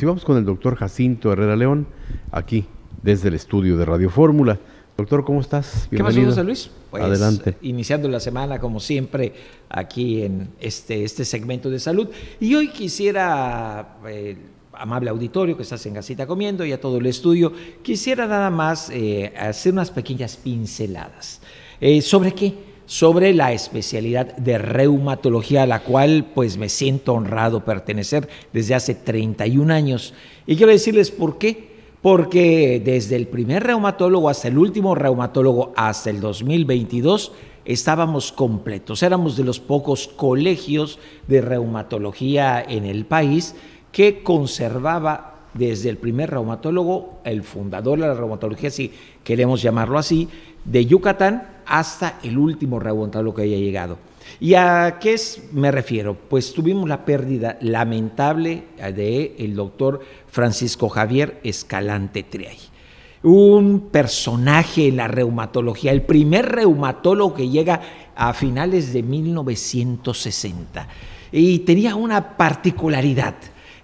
Si vamos con el doctor Jacinto Herrera León, aquí desde el estudio de Radio Fórmula. Doctor, ¿cómo estás? Bienvenido. ¿Qué pasó, José Luis? Pues, Adelante. Iniciando la semana, como siempre, aquí en este, este segmento de salud. Y hoy quisiera, eh, amable auditorio que estás en Gasita Comiendo y a todo el estudio, quisiera nada más eh, hacer unas pequeñas pinceladas. Eh, ¿Sobre qué? Sobre la especialidad de reumatología a la cual pues me siento honrado pertenecer desde hace 31 años. Y quiero decirles por qué. Porque desde el primer reumatólogo hasta el último reumatólogo hasta el 2022 estábamos completos. Éramos de los pocos colegios de reumatología en el país que conservaba desde el primer reumatólogo, el fundador de la reumatología, si queremos llamarlo así, de Yucatán hasta el último reumatólogo que haya llegado. ¿Y a qué me refiero? Pues tuvimos la pérdida lamentable de el doctor Francisco Javier Escalante Triay. Un personaje en la reumatología, el primer reumatólogo que llega a finales de 1960. Y tenía una particularidad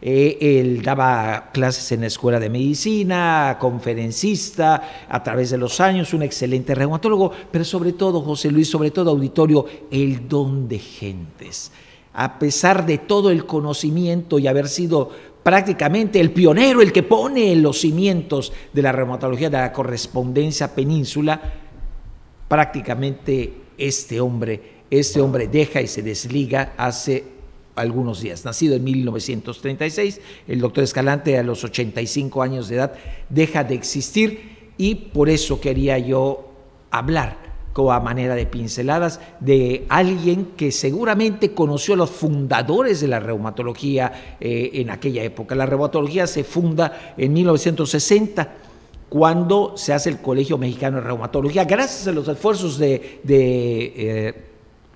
eh, él daba clases en la escuela de medicina, conferencista, a través de los años, un excelente reumatólogo, pero sobre todo, José Luis, sobre todo auditorio, el don de gentes. A pesar de todo el conocimiento y haber sido prácticamente el pionero, el que pone los cimientos de la reumatología de la correspondencia península, prácticamente este hombre, este hombre deja y se desliga hace algunos días. Nacido en 1936, el doctor Escalante a los 85 años de edad deja de existir y por eso quería yo hablar como a manera de pinceladas de alguien que seguramente conoció a los fundadores de la reumatología eh, en aquella época. La reumatología se funda en 1960 cuando se hace el Colegio Mexicano de Reumatología, gracias a los esfuerzos de, eh,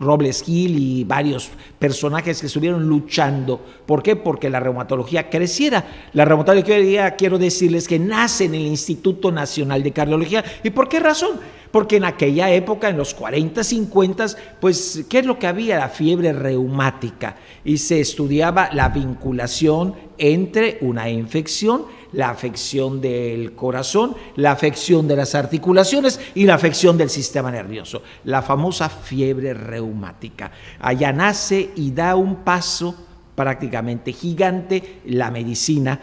Robles Gil y varios personajes que estuvieron luchando. ¿Por qué? Porque la reumatología creciera. La reumatología, quiero decirles que nace en el Instituto Nacional de Cardiología. ¿Y por qué razón? Porque en aquella época, en los 40, 50, pues, ¿qué es lo que había? La fiebre reumática. Y se estudiaba la vinculación entre una infección la afección del corazón, la afección de las articulaciones y la afección del sistema nervioso, la famosa fiebre reumática. Allá nace y da un paso prácticamente gigante la medicina,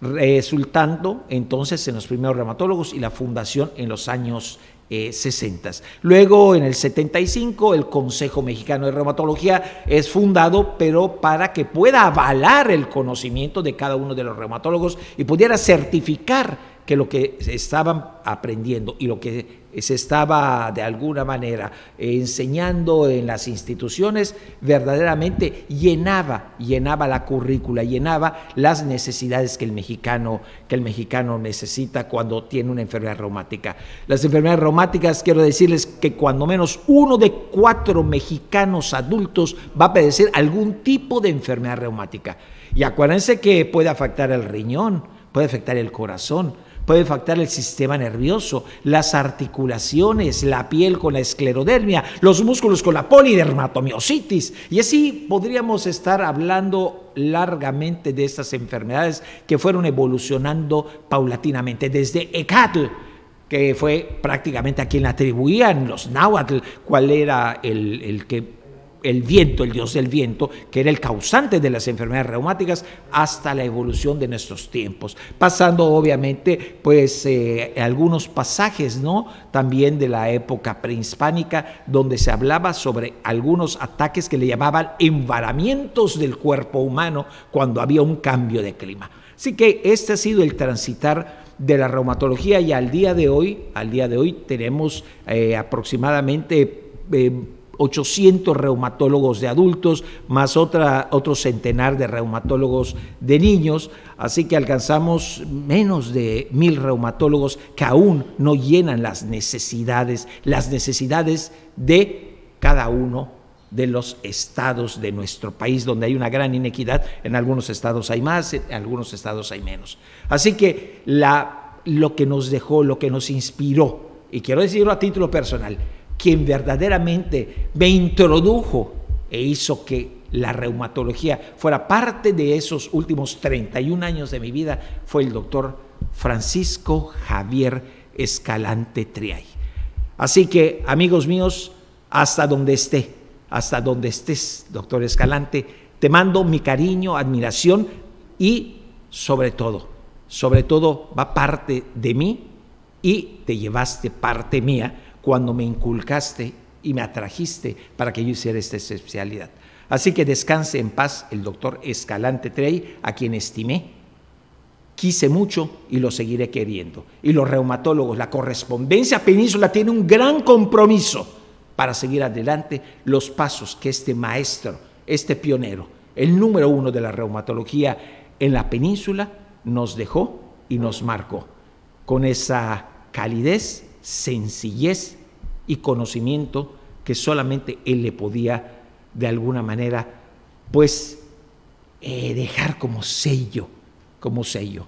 resultando entonces en los primeros reumatólogos y la fundación en los años 60. Eh, Luego, en el 75, el Consejo Mexicano de Reumatología es fundado, pero para que pueda avalar el conocimiento de cada uno de los reumatólogos y pudiera certificar que lo que estaban aprendiendo y lo que se estaba de alguna manera enseñando en las instituciones verdaderamente llenaba, llenaba la currícula, llenaba las necesidades que el mexicano, que el mexicano necesita cuando tiene una enfermedad reumática. Las enfermedades reumáticas, quiero decirles que cuando menos uno de cuatro mexicanos adultos va a padecer algún tipo de enfermedad reumática. Y acuérdense que puede afectar el riñón, puede afectar el corazón, puede afectar el sistema nervioso, las articulaciones, la piel con la esclerodermia, los músculos con la polidermatomiositis. Y así podríamos estar hablando largamente de estas enfermedades que fueron evolucionando paulatinamente desde ECATL que fue prácticamente a quien atribuían los náhuatl, cuál era el, el que el viento, el dios del viento, que era el causante de las enfermedades reumáticas, hasta la evolución de nuestros tiempos, pasando obviamente pues eh, algunos pasajes, ¿no? También de la época prehispánica, donde se hablaba sobre algunos ataques que le llamaban envaramientos del cuerpo humano cuando había un cambio de clima. Así que este ha sido el transitar de la reumatología y al día de hoy, al día de hoy tenemos eh, aproximadamente eh, 800 reumatólogos de adultos, más otro centenar de reumatólogos de niños, así que alcanzamos menos de mil reumatólogos que aún no llenan las necesidades, las necesidades de cada uno de los estados de nuestro país, donde hay una gran inequidad, en algunos estados hay más, en algunos estados hay menos. Así que la, lo que nos dejó, lo que nos inspiró, y quiero decirlo a título personal, quien verdaderamente me introdujo e hizo que la reumatología fuera parte de esos últimos 31 años de mi vida fue el doctor Francisco Javier Escalante Triay. Así que, amigos míos, hasta donde esté, hasta donde estés, doctor Escalante, te mando mi cariño, admiración y sobre todo, sobre todo va parte de mí y te llevaste parte mía cuando me inculcaste y me atrajiste para que yo hiciera esta especialidad. Así que descanse en paz el doctor Escalante Trey, a quien estimé, quise mucho y lo seguiré queriendo. Y los reumatólogos, la correspondencia península tiene un gran compromiso para seguir adelante los pasos que este maestro, este pionero, el número uno de la reumatología en la península, nos dejó y nos marcó con esa calidez, sencillez y conocimiento que solamente él le podía de alguna manera pues eh, dejar como sello, como sello.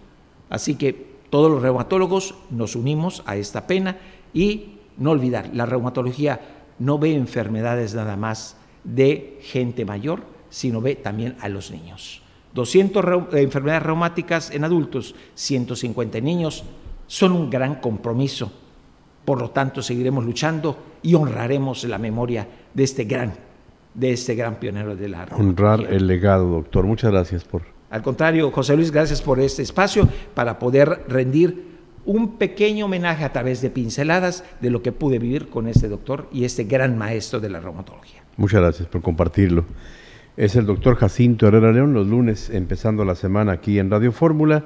Así que todos los reumatólogos nos unimos a esta pena y no olvidar, la reumatología no ve enfermedades nada más de gente mayor, sino ve también a los niños. 200 enfermedades reumáticas en adultos, 150 en niños, son un gran compromiso. Por lo tanto, seguiremos luchando y honraremos la memoria de este gran, de este gran pionero de la Honrar el legado, doctor. Muchas gracias por. Al contrario, José Luis, gracias por este espacio para poder rendir un pequeño homenaje a través de pinceladas de lo que pude vivir con este doctor y este gran maestro de la reumatología. Muchas gracias por compartirlo. Es el doctor Jacinto Herrera León, los lunes empezando la semana aquí en Radio Fórmula.